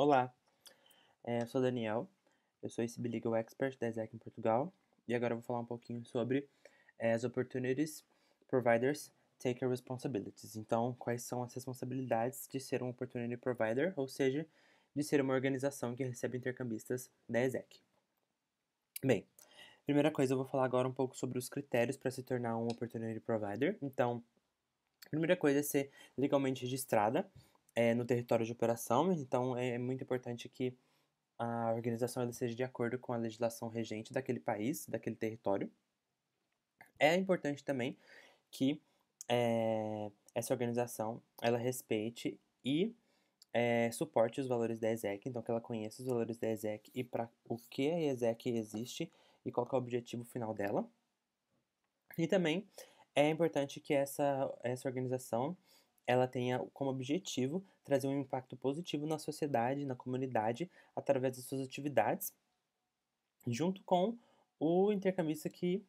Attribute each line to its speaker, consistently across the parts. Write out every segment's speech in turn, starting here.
Speaker 1: Olá, é, eu sou Daniel, eu sou esse Legal Expert da ESEC em Portugal e agora eu vou falar um pouquinho sobre é, as Opportunities Providers Take Responsibilities. Então, quais são as responsabilidades de ser um Opportunity Provider, ou seja, de ser uma organização que recebe intercambistas da ESEC. Bem, primeira coisa, eu vou falar agora um pouco sobre os critérios para se tornar um Opportunity Provider. Então, a primeira coisa é ser legalmente registrada é, no território de operação, então é muito importante que a organização seja de acordo com a legislação regente daquele país, daquele território. É importante também que é, essa organização ela respeite e é, suporte os valores da ESEC, então que ela conheça os valores da ESEC e para o que a ESEC existe e qual é o objetivo final dela. E também é importante que essa, essa organização ela tenha como objetivo trazer um impacto positivo na sociedade, na comunidade, através das suas atividades, junto com o intercambista que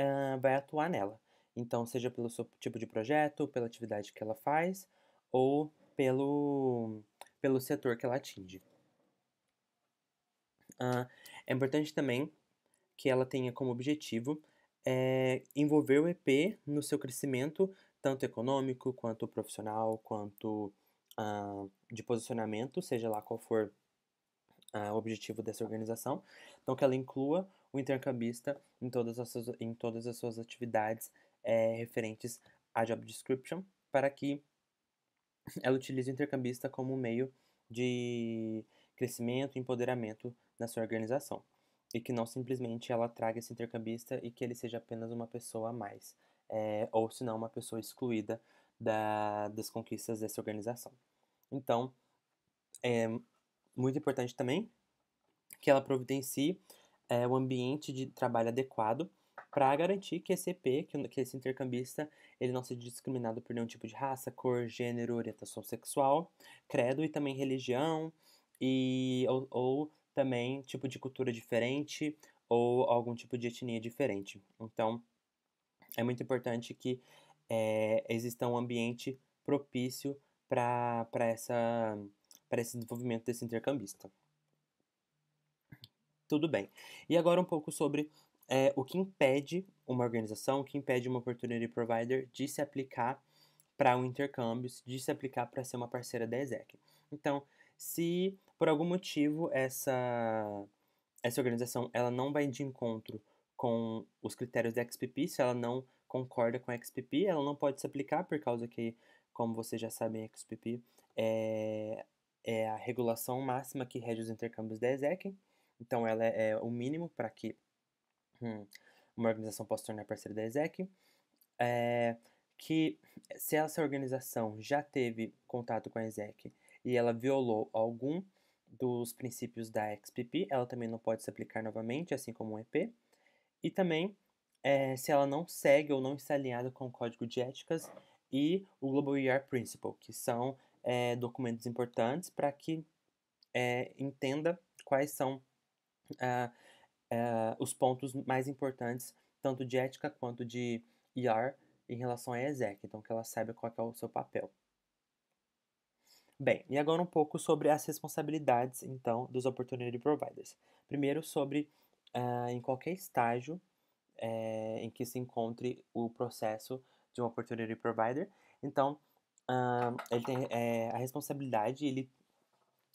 Speaker 1: uh, vai atuar nela. Então, seja pelo seu tipo de projeto, pela atividade que ela faz, ou pelo, pelo setor que ela atinge. Uh, é importante também que ela tenha como objetivo é, envolver o EP no seu crescimento tanto econômico, quanto profissional, quanto uh, de posicionamento, seja lá qual for uh, o objetivo dessa organização. Então, que ela inclua o intercambista em todas as suas, em todas as suas atividades é, referentes à job description, para que ela utilize o intercambista como meio de crescimento e empoderamento na sua organização. E que não simplesmente ela traga esse intercambista e que ele seja apenas uma pessoa a mais é, ou se não uma pessoa excluída da, das conquistas dessa organização. Então, é muito importante também que ela providencie é, um ambiente de trabalho adequado para garantir que esse EP, que, que esse intercambista, ele não seja discriminado por nenhum tipo de raça, cor, gênero, orientação sexual, credo e também religião, e, ou, ou também tipo de cultura diferente ou algum tipo de etnia diferente. Então, é muito importante que é, exista um ambiente propício para esse desenvolvimento desse intercambista. Tudo bem. E agora um pouco sobre é, o que impede uma organização, o que impede uma opportunity provider de se aplicar para um intercâmbio, de se aplicar para ser uma parceira da ESEC. Então, se por algum motivo essa, essa organização ela não vai de encontro com os critérios da XPP. Se ela não concorda com a XPP, ela não pode se aplicar, por causa que, como vocês já sabem, a XPP é, é a regulação máxima que rege os intercâmbios da ESEC. Então, ela é o mínimo para que hum, uma organização possa tornar parceira da ESEC. É, que se essa organização já teve contato com a ESEC e ela violou algum dos princípios da XPP, ela também não pode se aplicar novamente, assim como o EP. E também é, se ela não segue ou não está alinhada com o código de éticas e o Global ER Principle, que são é, documentos importantes para que é, entenda quais são ah, ah, os pontos mais importantes, tanto de ética quanto de ER, em relação à ESEC, então que ela saiba qual é o seu papel. Bem, e agora um pouco sobre as responsabilidades, então, dos Opportunity Providers. Primeiro, sobre uh, em qualquer estágio é, em que se encontre o processo de um Opportunity Provider. Então, uh, ele tem é, a responsabilidade, ele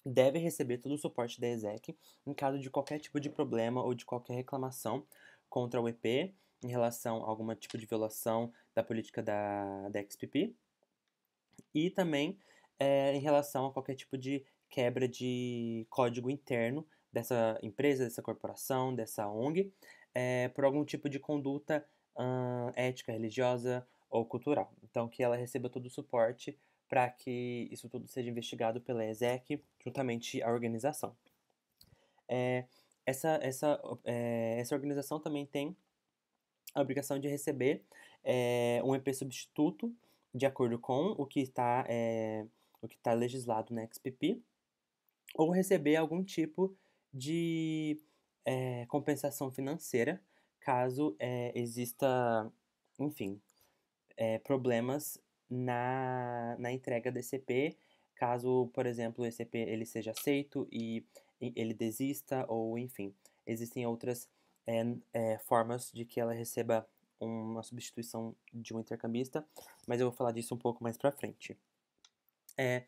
Speaker 1: deve receber todo o suporte da ESEC em caso de qualquer tipo de problema ou de qualquer reclamação contra o EP em relação a algum tipo de violação da política da, da XPP e também é, em relação a qualquer tipo de quebra de código interno dessa empresa, dessa corporação, dessa ONG, é, por algum tipo de conduta hum, ética, religiosa ou cultural. Então, que ela receba todo o suporte para que isso tudo seja investigado pela ESEC, juntamente à organização. É, essa, essa, é, essa organização também tem a obrigação de receber é, um EP substituto de acordo com o que está é, o que está legislado na XPP, ou receber algum tipo de é, compensação financeira caso é, exista, enfim, é, problemas na, na entrega desse EP caso, por exemplo, o ECP ele seja aceito e ele desista, ou enfim, existem outras formas de que ela receba uma substituição de um intercambista, mas eu vou falar disso um pouco mais para frente. É,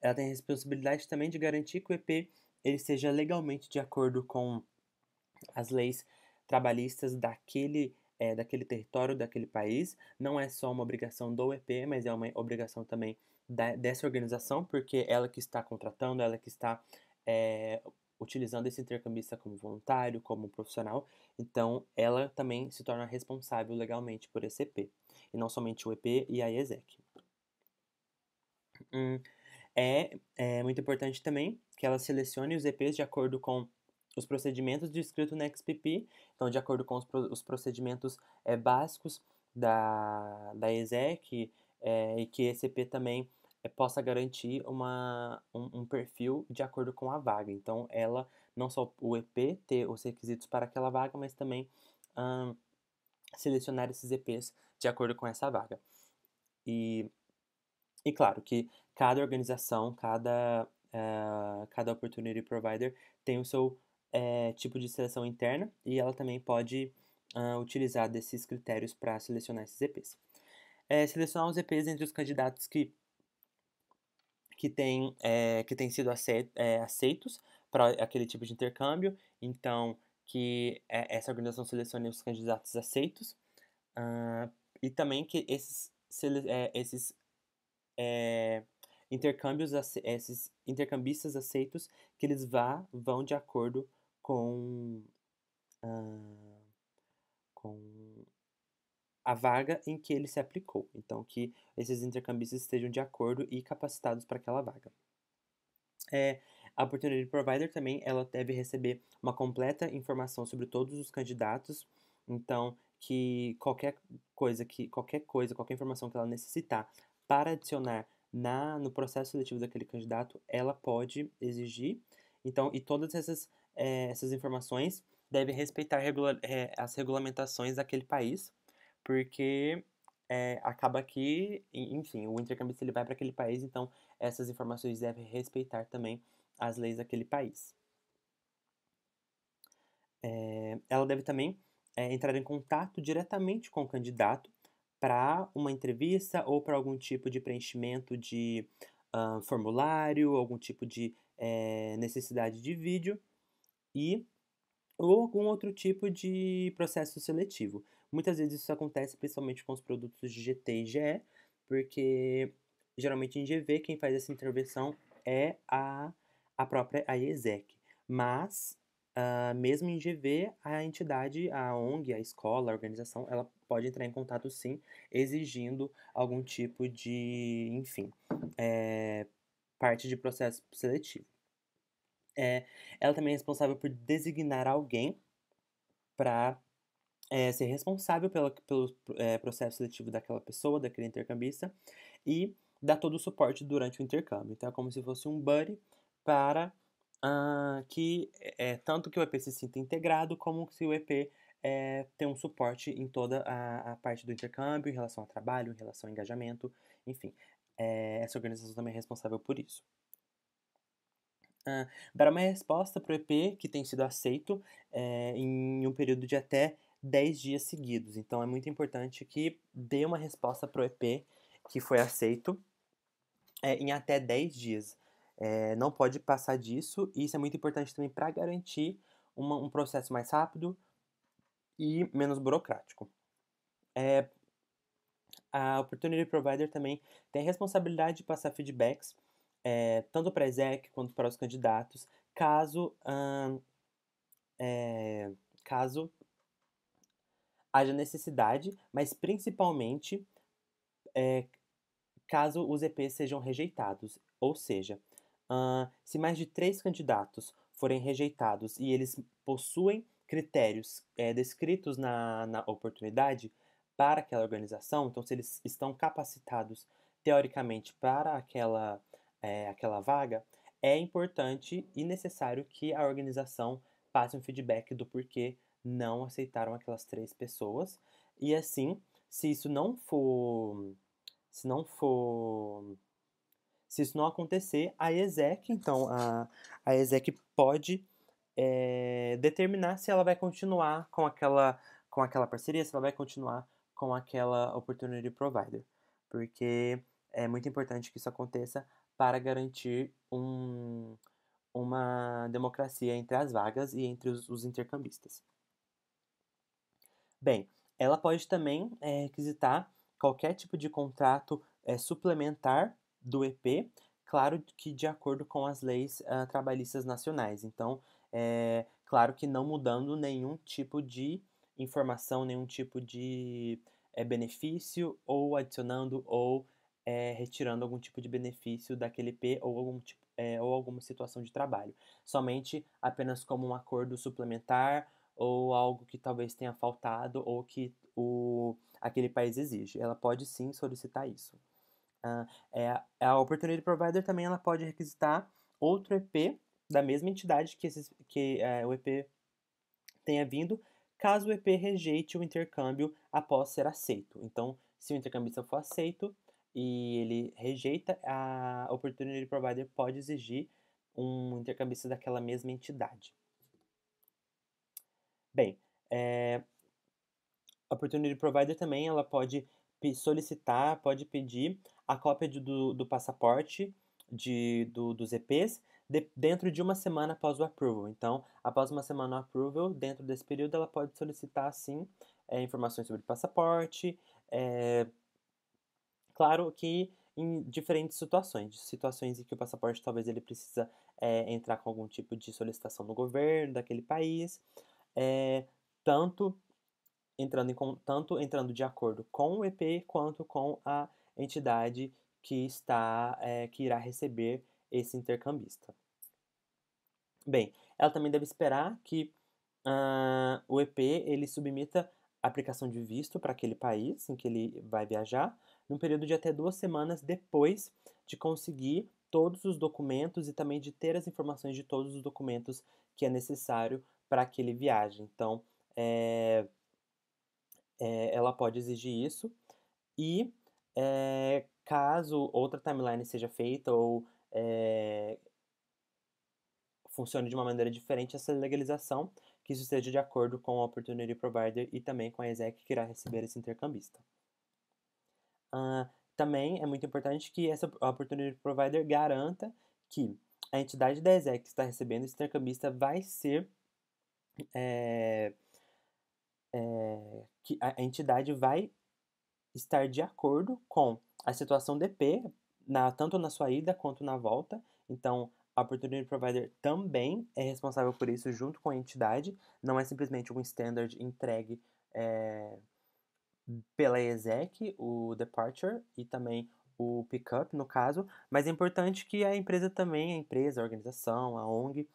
Speaker 1: ela tem a responsabilidade também de garantir que o EP ele seja legalmente de acordo com as leis trabalhistas daquele, é, daquele território, daquele país. Não é só uma obrigação do EP, mas é uma obrigação também da, dessa organização, porque ela que está contratando, ela que está é, utilizando esse intercambista como voluntário, como profissional, então ela também se torna responsável legalmente por esse EP, e não somente o EP e a ESEC. Hum, é, é muito importante também que ela selecione os EPs de acordo com os procedimentos descritos no XPP, então de acordo com os, os procedimentos é, básicos da, da ESEC, é, e que esse EP também é, possa garantir uma, um, um, perfil de acordo com a vaga. Então, ela, não só o EP ter os requisitos para aquela vaga, mas também hum, selecionar esses EPs de acordo com essa vaga. E, e claro que cada organização, cada, uh, cada opportunity provider tem o seu uh, tipo de seleção interna e ela também pode uh, utilizar desses critérios para selecionar esses EPs. É, selecionar os EPs entre os candidatos que que têm é, que tem sido é, aceitos para aquele tipo de intercâmbio. Então, que é, essa organização selecione os candidatos aceitos uh, e também que esses, é, esses é, intercâmbios, esses intercambistas aceitos, que eles vá, vão de acordo com, uh, com a vaga em que ele se aplicou. Então, que esses intercambistas estejam de acordo e capacitados para aquela vaga. É, a Opportunity Provider também ela deve receber uma completa informação sobre todos os candidatos. Então, que qualquer coisa que qualquer coisa, qualquer informação que ela necessitar para adicionar na no processo seletivo daquele candidato, ela pode exigir. Então, e todas essas é, essas informações devem respeitar regula é, as regulamentações daquele país porque é, acaba que, enfim, o intercambista ele vai para aquele país, então essas informações devem respeitar também as leis daquele país. Ela deve também entrar em contato diretamente com o candidato para uma entrevista ou para algum tipo de preenchimento de uh, formulário, algum tipo de é, necessidade de vídeo e ou algum outro tipo de processo seletivo. Muitas vezes isso acontece principalmente com os produtos de GT e GE, porque geralmente em GV quem faz essa intervenção é a, a própria a IESEC. Mas, uh, mesmo em GV, a entidade, a ONG, a escola, a organização, ela pode entrar em contato sim, exigindo algum tipo de, enfim, é, parte de processo seletivo. É, ela também é responsável por designar alguém para é, ser responsável pelo é, processo seletivo daquela pessoa, daquele intercambista, e dar todo o suporte durante o intercâmbio. Então é como se fosse um buddy para uh, que é, tanto que o EP se sinta integrado, como se o EP é, tem um suporte em toda a, a, parte do intercâmbio, em relação ao trabalho, em relação ao engajamento, enfim. É, essa organização também é responsável por isso. Dar uma resposta para o EP que tem sido aceito é, em um período de até 10 dias seguidos. Então é muito importante que dê uma resposta para o EP que foi aceito é, em até 10 dias. É, não pode passar disso, e isso é muito importante também para garantir uma, um processo mais rápido e menos burocrático. É, a Opportunity Provider também tem a responsabilidade de passar feedbacks é, tanto para a ESEC quanto para os candidatos, caso, hum, é, caso haja necessidade, mas principalmente é, caso os EPs sejam rejeitados. Ou seja, uh, se mais de três candidatos forem rejeitados e eles possuem critérios é, descritos na, na oportunidade para aquela organização, então se eles estão capacitados teoricamente para aquela, é, aquela vaga, é importante e necessário que a organização passe um feedback do porquê não aceitaram aquelas três pessoas. E assim, se isso não for. Se não for. Se isso não acontecer, a ESEC, então, a, a ESEC pode é, determinar se ela vai continuar com aquela, com aquela parceria, se ela vai continuar com aquela Opportunity Provider. Porque é muito importante que isso aconteça para garantir um, uma democracia entre as vagas e entre os, os intercambistas. Bem, ela pode também é, requisitar qualquer tipo de contrato é, suplementar do EP, claro que de acordo com as leis uh, trabalhistas nacionais. Então, é, claro que não mudando nenhum tipo de informação, nenhum tipo de é, benefício, ou adicionando ou é, retirando algum tipo de benefício daquele P ou, algum tipo, é, ou alguma situação de trabalho. Somente apenas como um acordo suplementar ou algo que talvez tenha faltado ou que o, aquele país exige. Ela pode sim solicitar isso. Uh, é, a Opportunity Provider também ela pode requisitar outro EP da mesma entidade que, esses, que é, o EP tenha vindo, caso o EP rejeite o intercâmbio após ser aceito. Então, se o intercambista for aceito e ele rejeita, a Opportunity Provider pode exigir um intercambista daquela mesma entidade. Bem, é, a Opportunity Provider também ela pode solicitar, pode pedir a cópia de, do, do passaporte de, do, dos EPs de, dentro de uma semana após o approval. Então, após uma semana no approval, dentro desse período, ela pode solicitar, sim, é, informações sobre passaporte. É, claro que em diferentes situações, situações em que o passaporte talvez ele precisa é, entrar com algum tipo de solicitação no governo daquele país, é, tanto entrando em, tanto entrando de acordo com o EP quanto com a entidade que está é, que irá receber esse intercambista. Bem, ela também deve esperar que uh, o EP ele submeta aplicação de visto para aquele país em que ele vai viajar, num período de até duas semanas depois de conseguir todos os documentos e também de ter as informações de todos os documentos que é necessário para que ele viaje. Então, é, é, ela pode exigir isso e é, caso outra timeline seja feita ou é, funcione de uma maneira diferente essa legalização, que isso esteja de acordo com o Opportunity Provider e também com a ESEC que irá receber esse intercambista. Uh, também é muito importante que essa Opportunity Provider garanta que a entidade da ESEC que está recebendo esse intercambista vai ser é, é, que a entidade vai estar de acordo com a situação DP, na, tanto na sua ida quanto na volta. Então, a Opportunity Provider também é responsável por isso junto com a entidade, não é simplesmente um standard entregue é, pela ESEC, o Departure e também o Pickup, no caso, mas é importante que a empresa também, a empresa, a organização, a ONG,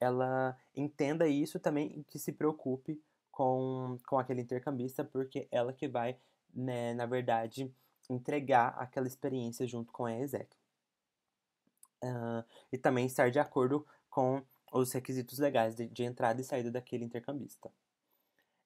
Speaker 1: ela entenda isso também e que se preocupe com, com aquele intercambista, porque ela que vai, né, na verdade, entregar aquela experiência junto com a ESEC. Uh, e também estar de acordo com os requisitos legais de, de entrada e saída daquele intercambista.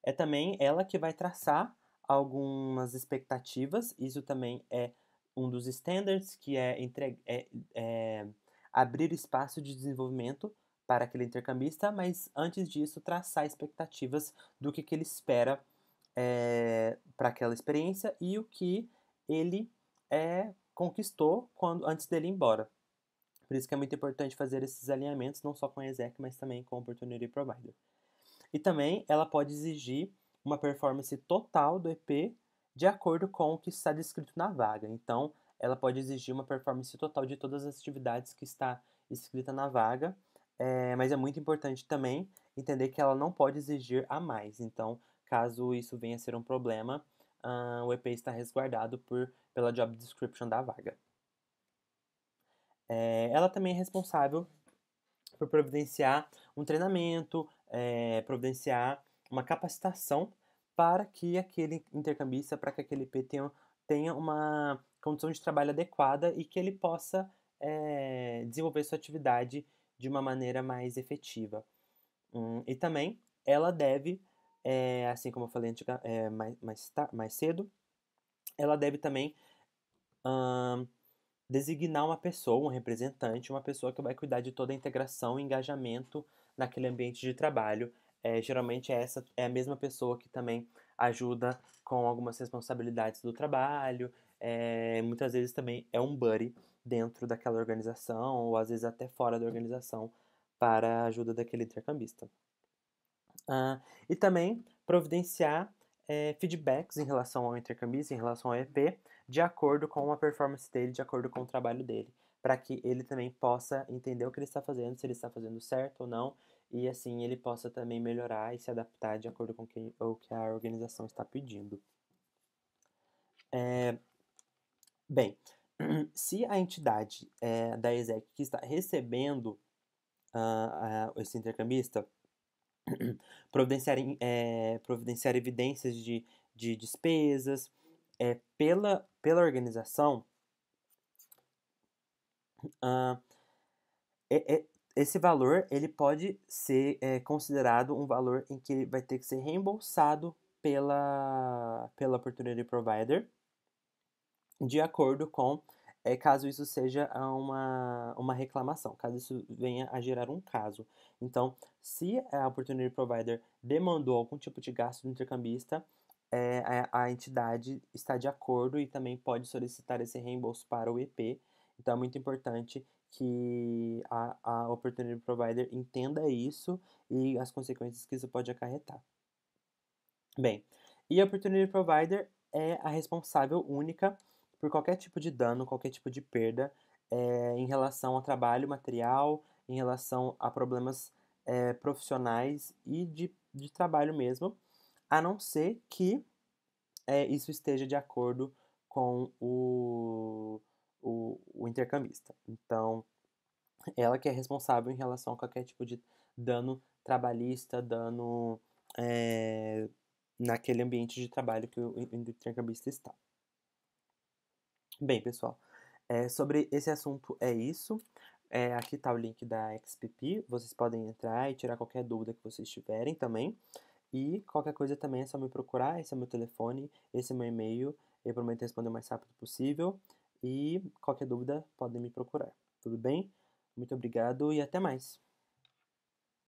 Speaker 1: É também ela que vai traçar algumas expectativas, isso também é um dos standards, que é, entre, é, é abrir espaço de desenvolvimento para aquele intercambista, mas antes disso traçar expectativas do que, que ele espera é, para aquela experiência e o que ele é, conquistou quando antes dele ir embora. Por isso que é muito importante fazer esses alinhamentos, não só com a exec, mas também com o Opportunity Provider. E também ela pode exigir uma performance total do EP de acordo com o que está descrito na vaga. Então, ela pode exigir uma performance total de todas as atividades que está escrita na vaga é, mas é muito importante também entender que ela não pode exigir a mais. Então, caso isso venha a ser um problema, uh, o EP está resguardado por, pela job description da vaga. É, ela também é responsável por providenciar um treinamento, é, providenciar uma capacitação para que aquele intercambista, para que aquele EP tenha, tenha uma condição de trabalho adequada e que ele possa é, desenvolver sua atividade de uma maneira mais efetiva. Hum, e também ela deve, é, assim como eu falei é, mais, mais, mais cedo, ela deve também hum, designar uma pessoa, um representante, uma pessoa que vai cuidar de toda a integração e engajamento naquele ambiente de trabalho. É, geralmente essa é a mesma pessoa que também ajuda com algumas responsabilidades do trabalho, é, muitas vezes também é um buddy dentro daquela organização, ou às vezes até fora da organização, para a ajuda daquele intercambista. Ah, e também providenciar é, feedbacks em relação ao intercambista, em relação ao EP, de acordo com a performance dele, de acordo com o trabalho dele, para que ele também possa entender o que ele está fazendo, se ele está fazendo certo ou não, e assim ele possa também melhorar e se adaptar de acordo com o que a organização está pedindo. É, bem, se a entidade é, da ESEC que está recebendo uh, uh, esse intercambista providenciar, é, providenciar evidências de, de despesas é, pela, pela organização, uh, é, esse valor ele pode ser é, considerado um valor em que ele vai ter que ser reembolsado pela, pela Opportunity Provider de acordo com é, caso isso seja uma, uma reclamação, caso isso venha a gerar um caso. Então, se a Opportunity Provider demandou algum tipo de gasto do intercambista, é, a, a, entidade está de acordo e também pode solicitar esse reembolso para o EP. Então, é muito importante que a, a Opportunity Provider entenda isso e as consequências que isso pode acarretar. Bem, e a Opportunity Provider é a responsável única por qualquer tipo de dano, qualquer tipo de perda é, em relação ao trabalho material, em relação a problemas é, profissionais e de, de trabalho mesmo, a não ser que é, isso esteja de acordo com o, o, o intercambista. Então, ela que é responsável em relação a qualquer tipo de dano trabalhista, dano é, naquele ambiente de trabalho que o intercambista está. Bem, pessoal, é, sobre esse assunto é isso. É, aqui está o link da XPP, vocês podem entrar e tirar qualquer dúvida que vocês tiverem também. E qualquer coisa também é só me procurar, esse é meu telefone, esse é meu e-mail. Eu prometo responder o mais rápido possível. E qualquer dúvida, podem me procurar. Tudo bem? Muito obrigado e até mais.